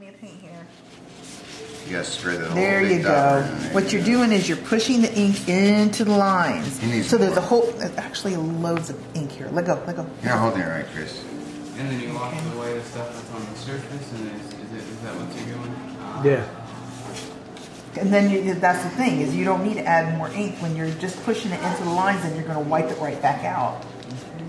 Plenty of paint here. You gotta spread that There you go. there. What you're doing is you're pushing the ink into the lines. He needs So there's a whole, there's actually loads of ink here. Let go, let go. You're not holding it right, Chris. And then you wash away the stuff that's on the surface, and is, is, it, is that what you're doing? Uh, Yeah. And then you, that's the thing is you don't need to add more ink when you're just pushing it into the lines and you're going to wipe it right back out.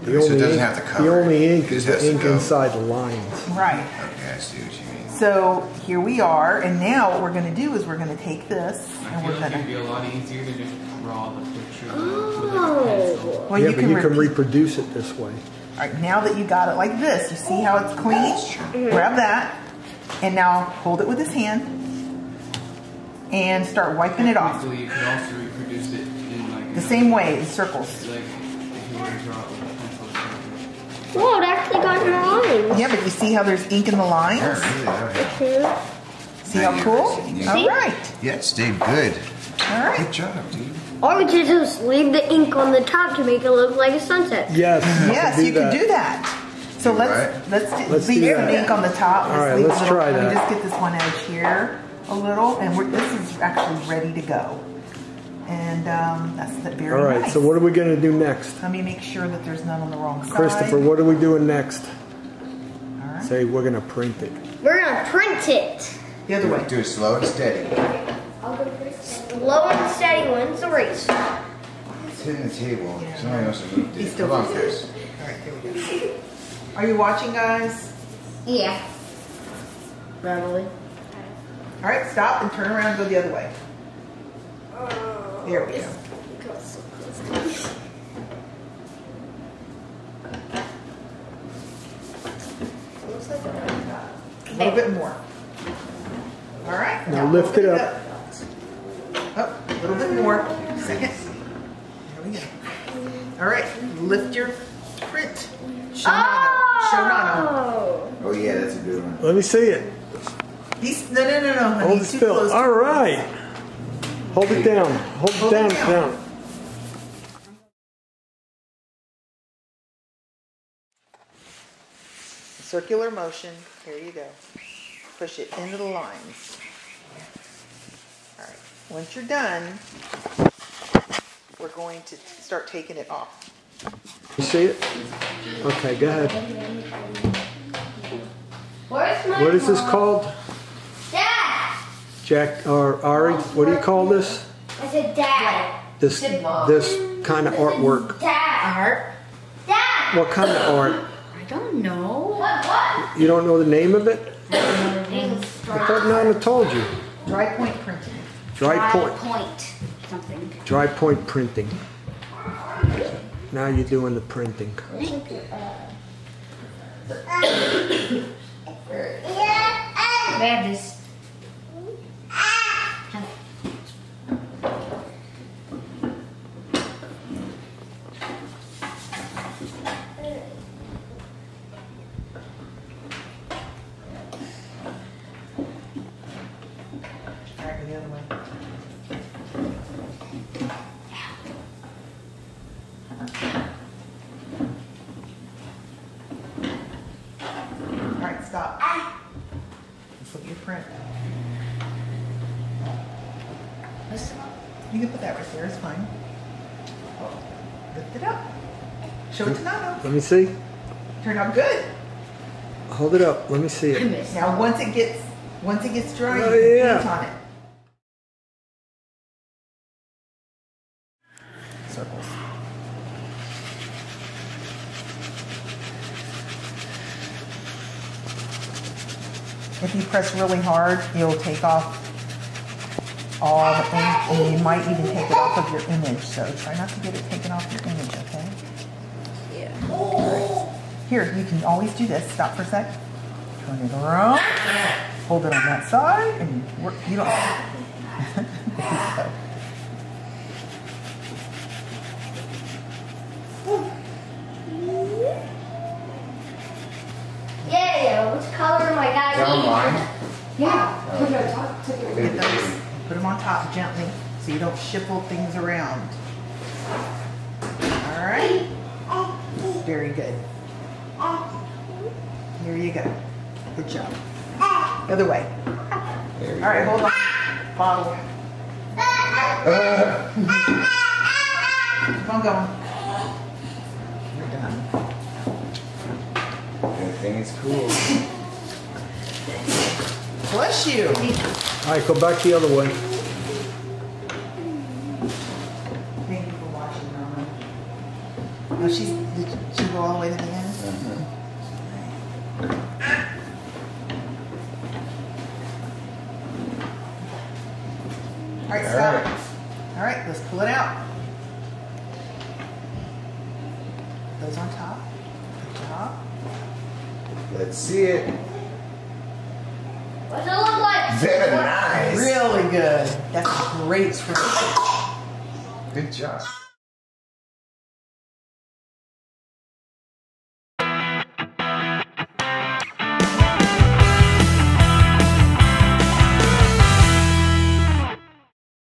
The So it only doesn't ink, have to the only ink It is just has the ink go. inside the lines. Right. Okay, I see what you mean. So here we are, and now what we're going to do is we're going to take this I and feel we're like going to. be a lot easier to just draw the picture Oh. with like a oh. pencil. Well, yeah, you but can, you can reproduce it this way. All right, now that you got it like this, you see how it's clean? Mm-hmm. Grab that, and now hold it with his hand, and start wiping it off. Technically, you could also reproduce it in like The same way, in circles. Like if you were to draw it with a pencil. or something. Whoa, it actually got in the lines. Yeah, but you see how there's ink in the lines? Yeah, really, that Mhm. See how cool? Yeah. All right, Yeah, it stayed good. all right. Good job, dude. Or we could just leave the ink on the top to make it look like a sunset. Yes. Yes, you can do that. So let's right? let's, do, Let's leave the ink on the top. All right, leave let's a little- try Let me that. just get this one edge here a little, and we're, this is actually ready to go. And um, that's the very All right, nice. so what are we going to do next? Let me make sure that there's none on the wrong side. Christopher, what are we doing next? All right. Say we're going to print it. We're gonna print it. The other way. Do it slow and steady. Slow and steady wins the race. It's hitting the table. Somebody else has moved He's it. still Come on, busy. Chris. All right, there we go. Are you watching, guys? Yeah. Probably. All right, stop and turn around and go the other way. There we go. A little bit more. All right. Now lift it up. Up, a little bit more. Second. There we go. All right, lift your print. Show Nana. Show Nana. Oh. Oh, yeah, that's a good one. Let me see it. He's, no, no, no, no. honey, Hold it he's too still. close. All right. Hold it down. Hold Hold it it down. down. down. Circular motion. Here you go. Push it into the lines. All right. Once you're done, we're going to start taking it off. You see it? Okay, go ahead. Where's my What is this called? Dad! Jack or Ari? What do you call this? I said dad. This this kind of artwork. Dad. Art? Dad! What kind of art? I don't know. What? What? You don't know the name of it? I thought Nana told you. Dry point printing. Dry point. point. Something. Dry point printing. Now you're doing the printing. We have this. The other way. All right, stop. Let's look at your print. You can put that right there, it's fine. Oh, lift it up. Show it to Nana. Let me see. Turned out good. Hold it up. Let me see it. Now, once it gets, once it gets dry, Oh, you can yeah. paint on it. Circles. If you press really hard, you'll take off all the ink, and you might even take it off of your image. So try not to get it taken off your image, okay? Yeah. Here, you can always do this. Stop for a sec. Turn it around. Hold it on that side, and work. You don't. There you go. Yeah, which color am I Is that on mine? Yeah. Get those. Put them on top gently, so you don't shuffle things around. All right. Very good. Here you go. Good job. Other way. All right, go. hold on. Bottle. Uh, Keep on going. You're done. that thing is cool. Bless you. All right, go back the other way. Thank you for watching, Mama. Oh, she's, did she go all the way to the end? Uh-huh. All right, All stop. right. All right, let's pull it out. Those on top. Good job. Let's see it. What's it look like? Very nice. Really good. That's great. Good job.